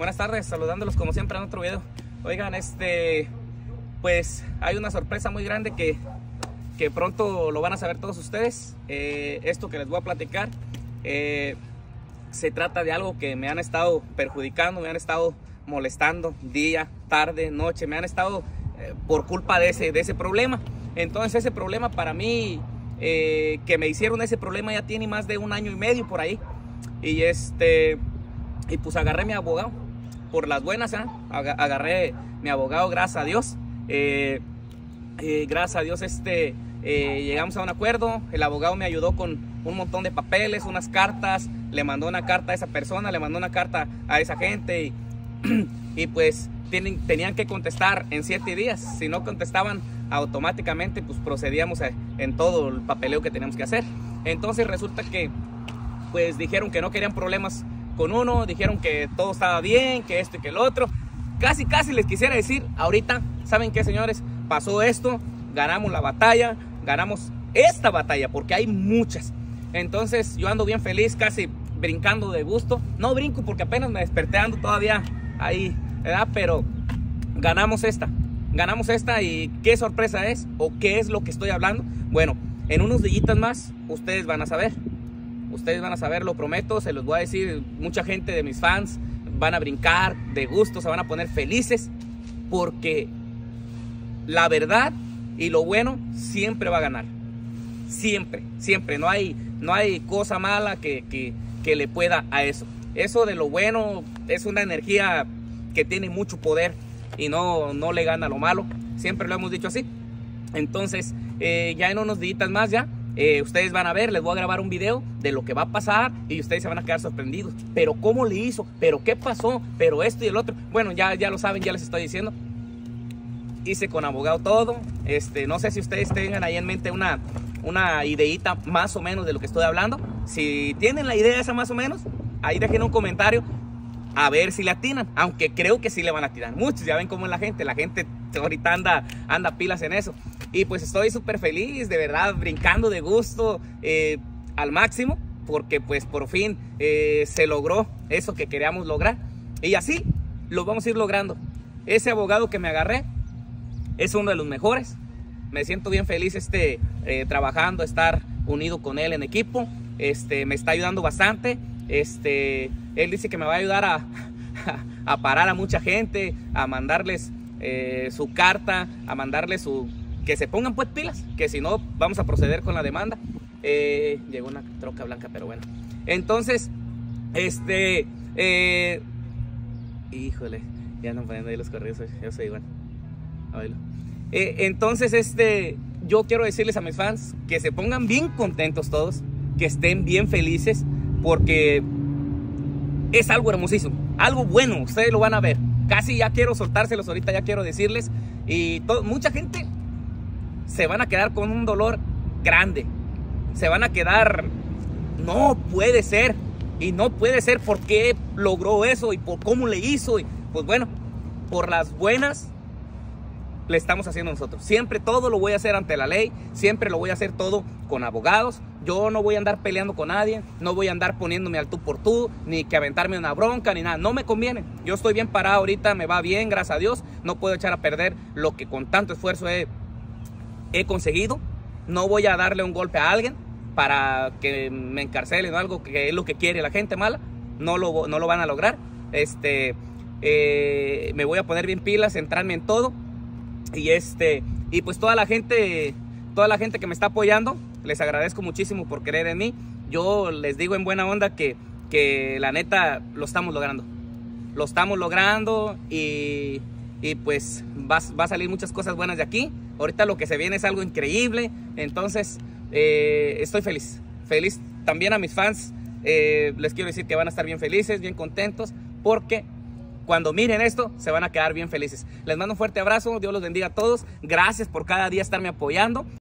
Buenas tardes, saludándolos como siempre en otro video. Oigan, este, pues hay una sorpresa muy grande que, que pronto lo van a saber todos ustedes. Eh, esto que les voy a platicar eh, se trata de algo que me han estado perjudicando, me han estado molestando día, tarde, noche, me han estado eh, por culpa de ese, de ese problema. Entonces ese problema para mí, que me hicieron ese problema ya tiene más de un año y medio por ahí. Y este, y pues agarré mi abogado por las buenas, ¿eh? agarré mi abogado, gracias a Dios. Eh, eh, gracias a Dios este, llegamos a un acuerdo, el abogado me ayudó con un montón de papeles, unas cartas, le mandó una carta a esa persona, le mandó una carta a esa gente y, y pues tienen, tenían que contestar en siete días, si no contestaban automáticamente pues procedíamos en todo el papeleo que teníamos que hacer. Entonces resulta que pues dijeron que no querían problemas con uno, dijeron que todo estaba bien, que esto y que el otro. Casi, casi les quisiera decir, ahorita, ¿saben qué, señores? Pasó esto, ganamos la batalla, ganamos esta batalla, porque hay muchas. Entonces yo ando bien feliz, casi brincando de gusto. No brinco porque apenas me desperté, ando todavía ahí, ¿verdad? Pero ganamos esta, ganamos esta y qué sorpresa es o qué es lo que estoy hablando. Bueno, en unos días más ustedes van a saber. Ustedes van a saber, lo prometo, se los voy a decir. Mucha gente de mis fans van a brincar de gusto, se van a poner felices porque la verdad y lo bueno siempre va a ganar. Siempre, siempre. No hay, no hay cosa mala que, que, que le pueda a eso. Eso de lo bueno es una energía que tiene mucho poder y no, no le gana lo malo. Siempre lo hemos dicho así. Entonces, eh, ya en unos días más ya eh, ustedes van a ver, les voy a grabar un video de lo que va a pasar y ustedes se van a quedar sorprendidos. Pero cómo le hizo, pero qué pasó, pero esto y el otro. Bueno, ya, ya lo saben, ya les estoy diciendo. Hice con abogado todo. Este, no sé si ustedes tengan ahí en mente una, una ideita más o menos de lo que estoy hablando. Si tienen la idea esa más o menos, ahí dejen un comentario a ver si le atinan. Aunque creo que sí le van a atinar. Muchos, ya ven cómo es la gente. La gente ahorita anda, anda pilas en eso. Y pues estoy súper feliz, de verdad, brincando de gusto eh, al máximo, porque pues por fin eh, se logró eso que queríamos lograr. Y así lo vamos a ir logrando. Ese abogado que me agarré es uno de los mejores. Me siento bien feliz este, eh, trabajando, estar unido con él en equipo. Este, me está ayudando bastante. Este, él dice que me va a ayudar a, a parar a mucha gente, a mandarles su carta, a mandarles su, que se pongan pues pilas, que si no vamos a proceder con la demanda. Eh, llegó una troca blanca, pero bueno. Entonces, este, eh, híjole, ya no poniendo ahí los correos, yo soy igual. Eh, entonces, este, yo quiero decirles a mis fans que se pongan bien contentos todos, que estén bien felices, porque es algo hermosísimo, algo bueno, ustedes lo van a ver. Casi ya quiero soltárselos ahorita, ya quiero decirles. Y mucha gente se van a quedar con un dolor grande. Se van a quedar, no puede ser. Y no puede ser porque logró eso y por cómo le hizo. Y pues bueno, por las buenas le estamos haciendo nosotros. Siempre todo lo voy a hacer ante la ley, siempre lo voy a hacer todo con abogados. Yo no voy a andar peleando con nadie, no voy a andar poniéndome al tú por tú, ni que aventarme una bronca, ni nada. No me conviene. Yo estoy bien parado ahorita, me va bien, gracias a Dios. No puedo echar a perder lo que con tanto esfuerzo he he conseguido. No voy a darle un golpe a alguien para que me encarcelen o algo que es lo que quiere la gente mala. No lo, no lo van a lograr. Este, eh, me voy a poner bien pilas, centrarme en todo. Y este, y pues toda la gente, toda la gente que me está apoyando, les agradezco muchísimo por creer en mí. Yo les digo en buena onda que, que la neta lo estamos logrando. Lo estamos logrando y, y pues va, va a salir muchas cosas buenas de aquí. Ahorita lo que se viene es algo increíble. Entonces, eh, estoy feliz. Feliz también a mis fans. Eh, les quiero decir que van a estar bien felices, bien contentos, porque cuando miren esto, se van a quedar bien felices. Les mando un fuerte abrazo, Dios los bendiga a todos. Gracias por cada día estarme apoyando.